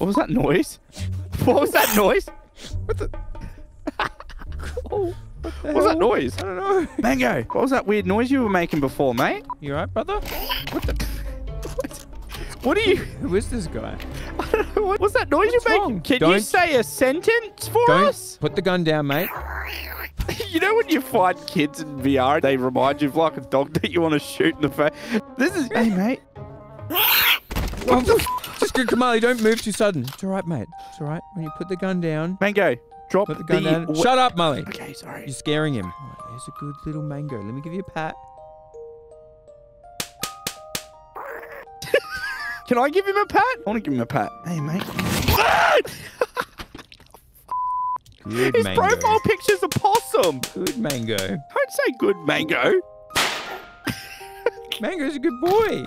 What was that noise? What was that noise? What the? Oh, What was that noise? I don't know. Mango, what was that weird noise you were making before, mate? You alright, brother? What the? What what are you? Who is this guy? I don't know. What was that noise What's you're wrong? making? Can you Don't- say a sentence for Don't us? put the gun down, mate. You know when you find kids in VR, they remind you of like a dog that you want to shoot in the face. This is. Hey, mate. Oh, just go, Kamali, don't move too sudden. It's alright, mate. It's alright. When you put the gun down, Mango, drop put the gun down. Shut up, Mully. Okay, sorry. You're scaring him. Alright, There's a good little mango. Let me give you a pat. Can I give him a pat? I want to give him a pat. Hey, mate. Good His mango. profile picture's a possum. Good mango. Don't say good mango. Mango's a good boy.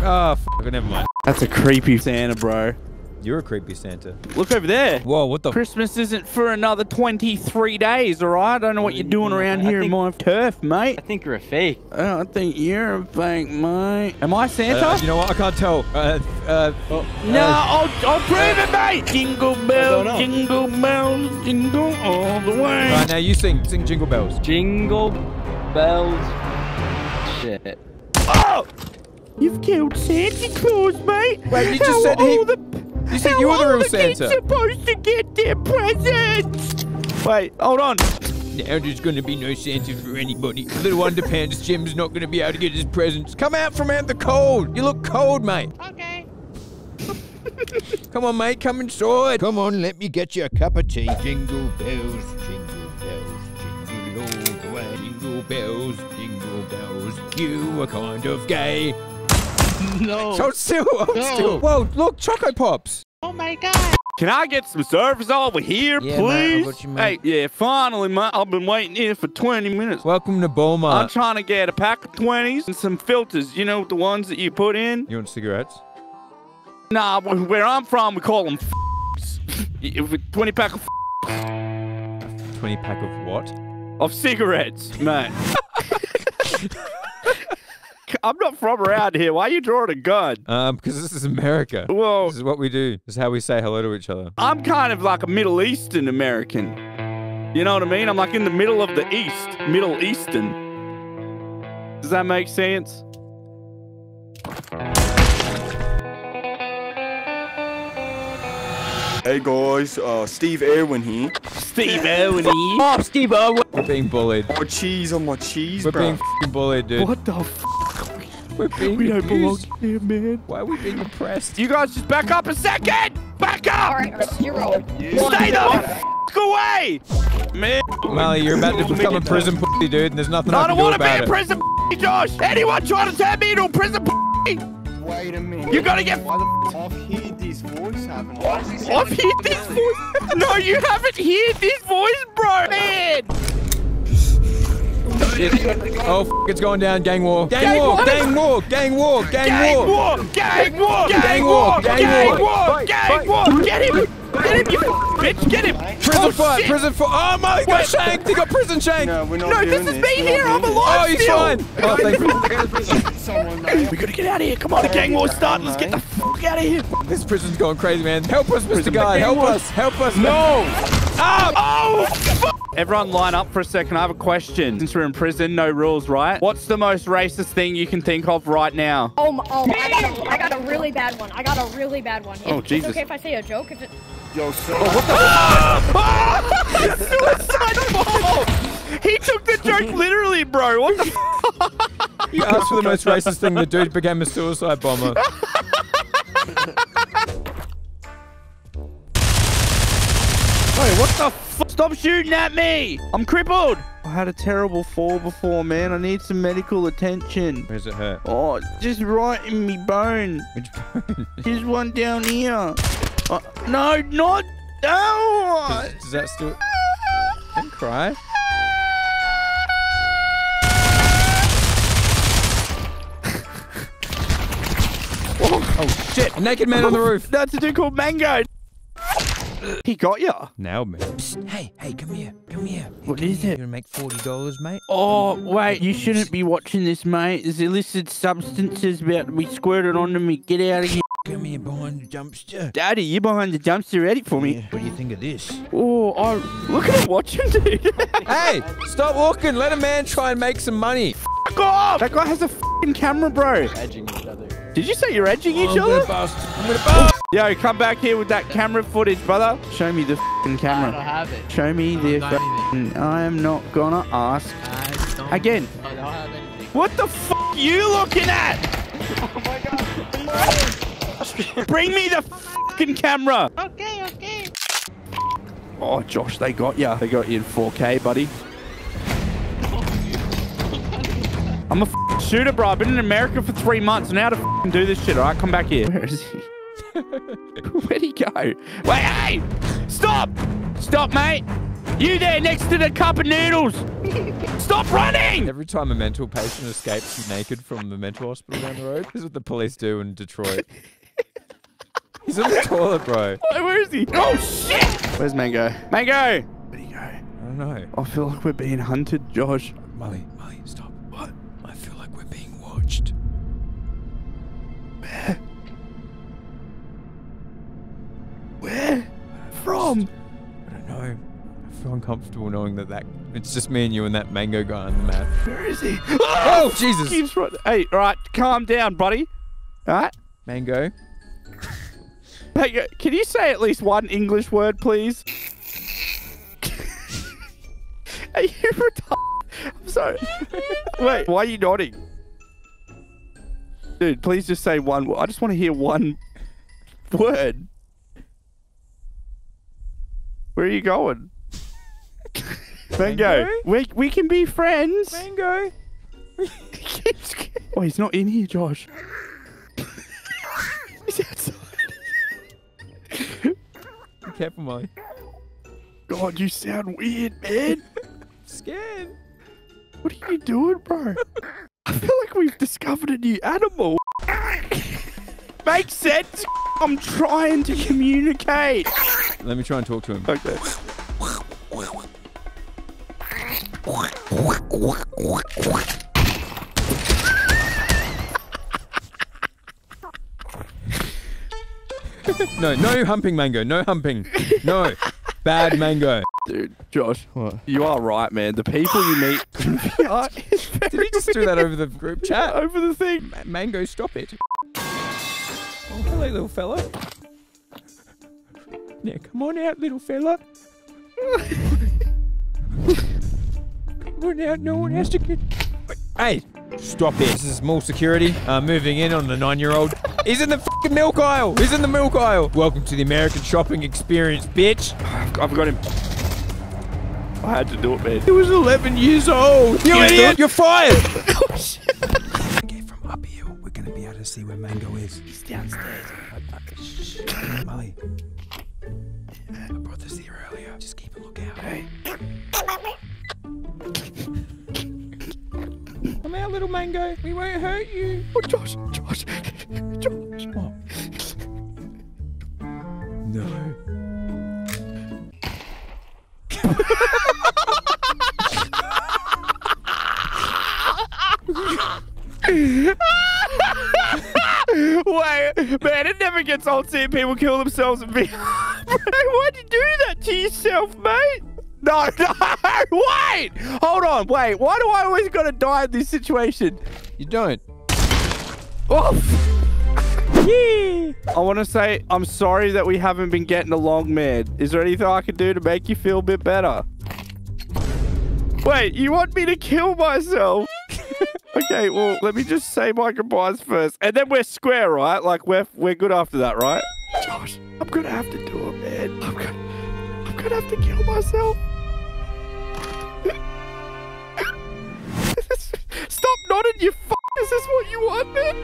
Oh, f- never mind. That's a creepy Santa, bro. You're a creepy Santa. Look over there. Whoa, what the? Christmas isn't for another 23 days, all right? I don't know what you're doing around I here in think- my turf, mate. I think you're a fake. Oh, I think you're a fake, mate. Am I Santa? Uh, you know what? I can't tell. Uh, uh, no, I'll, I'll prove it, mate. Jingle bells, jingle bells, jingle all the way. right now, you sing. Sing Jingle Bells. Jingle bells. Shit. Oh! You've killed Santa Claus, mate. Wait, you just How said he- all the- you said you were the are real the kids Santa. supposed to get their presents? Wait, hold on. Now there's going to be no Santa for anybody. Little underpants Jim's not going to be able to get his presents. Come out from out the cold. You look cold, mate. Okay. Come on, mate. Come inside. Come on, let me get you a cup of tea. Jingle bells, jingle bells, jingle all the way. Jingle bells, jingle bells. You are kind of gay. No. So still, hold No. still. Whoa, look, Choco Pops. oh my god. Can I get some service over here, Yeah, please? I got you, mate. Hey, yeah, finally, mate. I've been waiting here for 20 minutes. Welcome to Boma. I'm trying to get a pack of 20s and some filters. You know, the ones that you put in? You want cigarettes? Nah, where I'm from, we call them If we- 20 pack of 20 pack of what? of cigarettes, mate. I'm not from around here. Why are you drawing a gun? Um, because this is America. Well, This is what we do. This is how we say hello to each other. I'm kind of like a Middle Eastern American. You know what I mean? I'm like in the middle of the East, Middle Eastern. Does that make sense? Hey guys, uh, Steve Irwin here. Steve Irwin here. Oh, Steve Irwin. We're being bullied. More cheese on my cheese, We're bro. being f***ing bullied, dude. What the f? We're being We don't belong here, man. Why are we being oppressed? You guys just back up a second! Back up! Alright, alright, zero. Stay the f away! Man, Mully, you're about to become a prison pussy, dude, and there's nothing I, I can don't don't want to be about a it. prison Josh! Anyone trying to turn me into a prison Wait a minute. You gotta get Why the f- I've heard this voice haven't I? I've heard this voice. No, you haven't heard this voice, bro. Man. Oh, f- it's going down. Gang war. Gang, Gang war. war. Gang war. Gang war. Gang, Gang war. war! Gang war! Gang Gang war, war! gang Gang war. war! Gang war! Get him! Get him, you bitch! Get him! Prison oh, fight. shit. Prison fight. Oh, Mully got Wait. shanked. He got prison shanked. No, we're not No, doing this is this. me We're here. I'm alive Oh, he's still. fine. Oh, thank you. this. Someone, mate. We gotta get out of here. Come on, the gang war's starting. Let's get the fuck out of here. This prison's going crazy, man. Help us, Mr. Prison Guy. Help us. Help us. No! Ah! Oh! fuck. Everyone line up for a second. I have a question. Since we're in prison, no rules, right? What's the most racist thing you can think of right now? Oh, my, oh, I got, a, I got a really bad one. I got a really bad one. Oh, If- Jesus. It's okay if I say a joke? If it, Yo, so Suicide bomb! He took the joke literally, bro. What the You asked for the most racist thing. The dude became a suicide bomber. Stop shooting at me! I'm crippled! I had a terrible fall before, man. I need some medical attention. Where's it hurt? Oh, just right in me bone. Which bone? There's one down here. Uh, no, not. Oh! Does, does that still? Don't cry. Oh shit! A naked man on the roof. That's a dude called Mango. He got ya. Now, man. hey, hey, come here, come here. what What is You it? gonna make forty dollars, mate? Oh, wait, you shouldn't be watching this, mate. There's illicit substances about to be squirted onto me. Get out of here. Come here behind the dumpster. Daddy, you behind the dumpster ready for me? What do you think of this? Oh, I, look at him watching, dude. Hey, stop walking. Let a man try and make some money. Fuck off! That guy has a fucking camera, bro. Edging each other. Did you say you're edging each oh, I'm other? gonna bust. I'm gonna bust. Yo, come back here with that camera footage, brother. Show me the fucking I camera. don't have it. Show me the. I don't I am not gonna ask I don't, again. I don't have anything. What the fuck you looking at? Oh my god. Bring me the fucking camera. Okay, okay. Oh, Josh, they got ya. They got you in 4K, buddy. I'm a f***ing shooter, bro. I've been in America for three months. Now to f***ing do this shit. All right, come back here. Where is he? Where'd he go? Wait, hey! Stop! Stop, mate! You there next to the cup of noodles! Stop running! Every time a mental patient escapes naked from the mental hospital down the road, this is what the police do in Detroit. He's on the toilet, bro. Wait, where is he? Oh, shit! Where's Mango? Mango! Where'd he go? I don't know. I feel like we're being hunted, Josh. Mully, Mully, stop. From? I don't know. I feel uncomfortable knowing that that it's just me and you and that mango guy on the map. Where is he? Oh, Jesus. Keeps right. Hey, all right, calm down, buddy. All right. Mango. Hey, uh, can you say at least one English word, please? Are you retarded? I'm sorry. Wait, why are you nodding? Dude, please just say one word. I just want to hear one word. Where are you going? Mango, Mango? we, we can be friends. Mango. Oh, he's not in here, Josh. he's outside. Be careful, Mully. God, you sound weird, man. Scared. What are you doing, bro? I feel like we've discovered a new animal. Makes sense. I'm trying to communicate. Let me try and talk to him. Okay. No, no humping, Mango. No humping. No. Bad Mango. Dude, Josh, what? you are right, man. The people you meet are is very Did he just do that over the group chat? over the thing. Ma- Mango, stop it. Hello, little fella. Now, come on out, little fella. come on out, no one has to get... Hey, stop it. This is more security. Uh, moving in on the nine-year-old. He's in the fucking milk aisle. He's in the milk aisle. Welcome to the American shopping experience, bitch. I've got him. I had to do it, man. He was 11 years old. You idiot! You're fired! oh, shit. Okay, from we're gonna be able to see where Mango is. He's downstairs. Shh, Molly. I brought this here earlier. Just keep a lookout. Hey. Come out, little Mango. We won't hurt you. Oh, Josh, Josh, Josh. What? No. man, it never gets old seeing people kill themselves and be. Why'd you do that to yourself, mate? No, no, wait! Hold on, wait. Why do I always gotta die in this situation? You don't. Oh! yeah. I want to say I'm sorry that we haven't been getting along, man. Is there anything I can do to make you feel a bit better? Wait, you want me to kill myself? Okay, well, let me just say my goodbyes first, and then we're square, right? Like we're we're good after that, right? Josh, I'm gonna have to do it, man. I'm gonna I'm gonna have to kill myself. Stop nodding, you f. Is this what you want, man?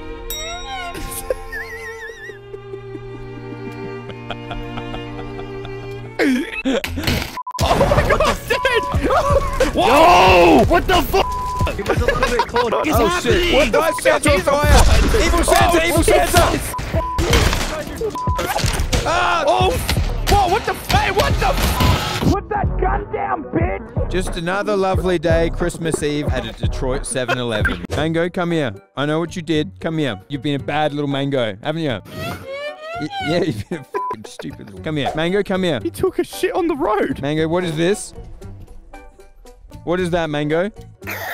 oh my god, dude! Whoa! What the fuck? It was a little bit cold. It's Oh shit! What the Santa on fire! Evil Santa! Evil Santa! Ah! Oh! Whoa! What the? Hey! What the? f- Put that gun down, bitch! Just another lovely day, Christmas Eve at a Detroit 7-Eleven. Mango, come here. I know what you did. Come here. You've been a bad little mango, haven't you? Y- yeah, you've been a f***ing stupid. little- Come here. Mango, come here. He took a shit on the road. Mango, what is this? What is that, Mango?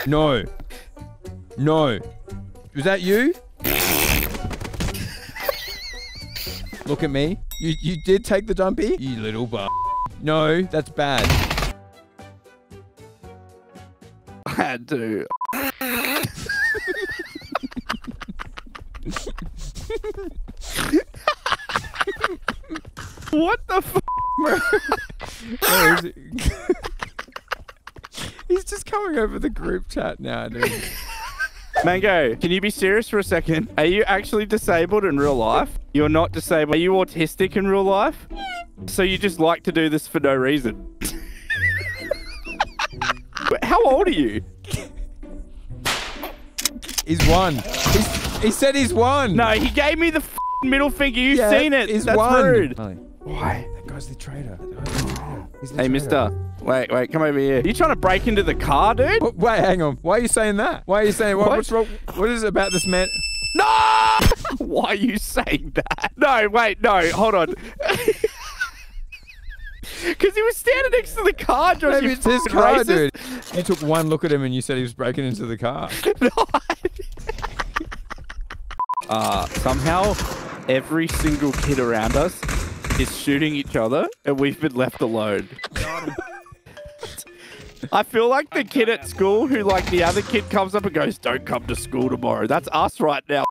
No. No. Was that you? Look at me. You you did take the dumpy? You little bu. No, that's bad. I had to. what the f? Where is it? He's just coming over the group chat now, dude. Mango, can you be serious for a second? Are you actually disabled in real life? You're not disabled. Are you autistic in real life? So you just like to do this for no reason? How old are you? He's won. He's, he said he's won. No, he gave me the middle finger. You've Yeah, seen it. He's That's won. rude. Why? That guy's the traitor. That guy's the traitor. He's Hey, mister. Wait, wait, come over here. you trying to break into the car, dude? Wh- Wait, hang on. Why are you saying that? Why are you saying what, What? what's wrong? What is it about this man? No! Why are you saying that? No, wait, no, hold on. Because he was standing next to the car, Josh. Maybe you it's his car, racist. dude. You took one look at him and you said he was breaking into the car. uh, somehow, every single kid around us is shooting each other, and we've been left alone. I feel like the kid at school who, like, the other kid comes up and goes, Don't come to school tomorrow. That's us right now.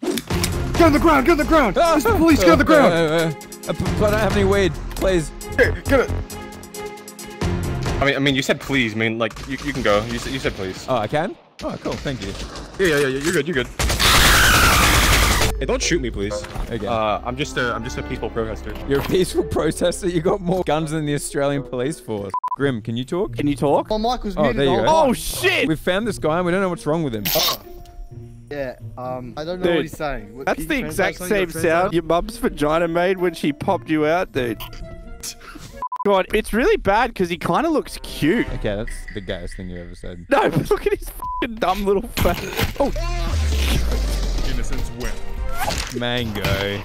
Get on the ground, get on the ground! Mr. Police, get on the ground! Uh, uh, uh, p- I don't have any weed. Please. Here, get it! I mean, I mean, you said please. I mean, like, you, you can go. You you said please. Oh, I can? Oh, cool. Thank you. Yeah, yeah, yeah. You're good. You're good. Hey, don't shoot me, please. Okay. Uh, I'm just a, I'm just a peaceful protester. You're a peaceful protester. You got more guns than the Australian police force. Grim, can you talk? Can you talk? Oh, Michael's Oh, muted. there you go. Oh, shit! We've found this guy and we don't know what's wrong with him. Yeah, um, I don't know Dude, what he's saying. What- That's the exact same Got a translator? sound your mum's vagina made when she popped you out, dude. God, it's really bad because he kind of looks cute. Okay, that's the gayest thing you ever said. No, but look at his fucking dumb little face. Oh, Innocence win. Mango.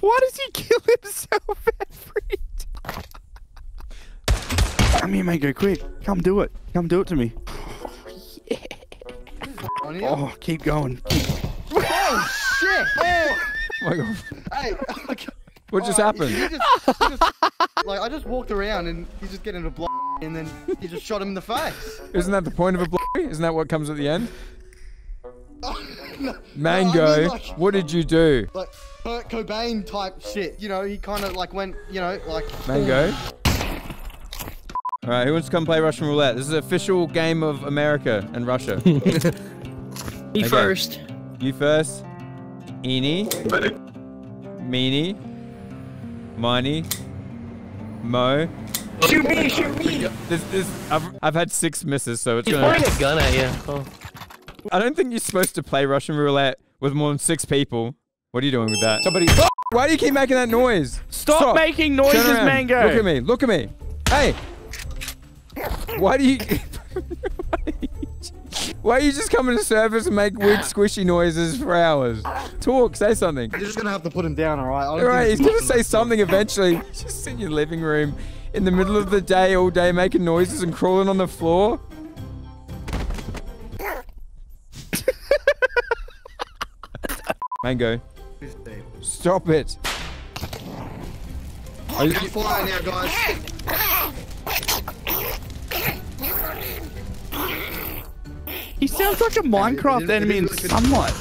why does he kill himself every time? Come here, Mango, quick. Come do it. Come do it to me. Oh, On here? Oh, keep going. Keep... Oh, shit! Oh, Oh my god. hey! What just Alright, happened? you just- you just- like, I just walked around and he's just getting a block and then he just shot him in the face. Isn't that the point of a block? Isn't that what comes at the end? No, Mango, no, I mean, like, what did you do? like Kurt Cobain type shit. You know, he kind of like went, you know, like. Mango. All right, who wants to come play Russian roulette? This is an official game of America and Russia. Me Okay. first. you first. Eeny. Meeny. Miny. Mo. Shoot me, shoot me. This, this, I've, I've had six misses, so it's He's gonna. pointing a gun at you. Oh. I don't think you're supposed to play Russian roulette with more than six people. What are you doing with that? Somebody. Why do you keep making that noise? Stop, making noises, around. Mango. Look at me. Look at me. Hey. Why do you? Why are you just coming to service and make weird squishy noises for hours? Talk. Say something. You're just gonna have to put him down, alright? All right. He's gonna say something eventually. Just in your living room, in the middle of the day, all day, making noises and crawling on the floor. Mango. Stop it. Are you- Fire now, guys. He sounds like a Minecraft it is- enemy in is like a- sunlight.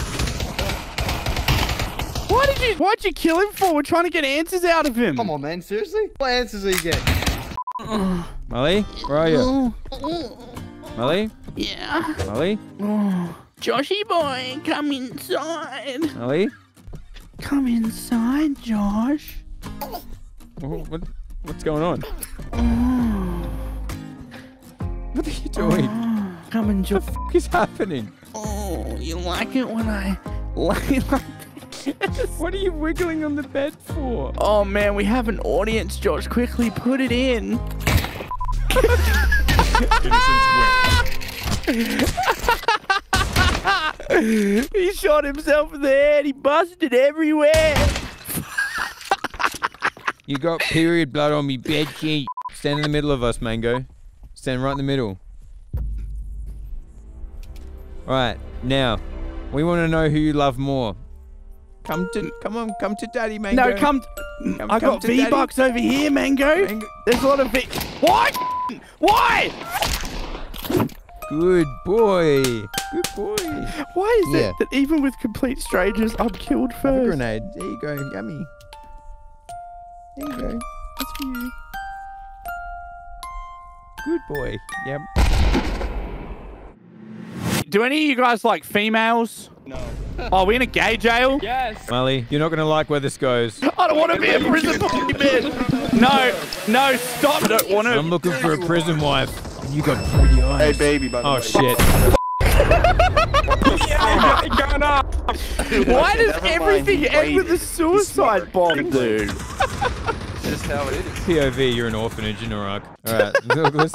Why did you? Why'd you kill him for? We're trying to get answers out of him. Come on, man. Seriously? What answers are you getting? Mully, where are you? Mully, Yeah. Mully, oh. Joshy boy, come inside. Mully. Come inside, Josh. Wh- What, what's going on? Oh. What are you doing? Oh, come and What the f is happening? Oh, you like it when I lay like this? What are you wiggling on the bed for? Oh man, we have an audience, Josh. Quickly put it in. he shot himself in the head. He busted everywhere. You got period blood on me bed sheet. Stand in the middle of us, Mango. Stand right in the middle. Right, now, we want to know who you love more. Come to, come on, come to Daddy Mango. No, come. Come- I come got V Bucks over here, Mango. Mango. There's a lot of V. Why? Why? Good boy. Good boy. Why is Yeah. it that even with complete strangers, I'm killed Have a first? grenade. There you go. Yummy. There you go. That's for you. Good boy. Yep. Do any of you guys like females? No. Oh, we in a gay jail? Yes. Mully, you're not going to like where this goes. I don't want to be a prison man. No, no, stop. I don't want to. I'm looking for a prison wife. You got pretty eyes. Hey, baby, by the Oh, way. shit. Why does everything end with a suicide bomb, dude? Just how it is. POV, you're an orphanage in Iraq. All right, Douglas.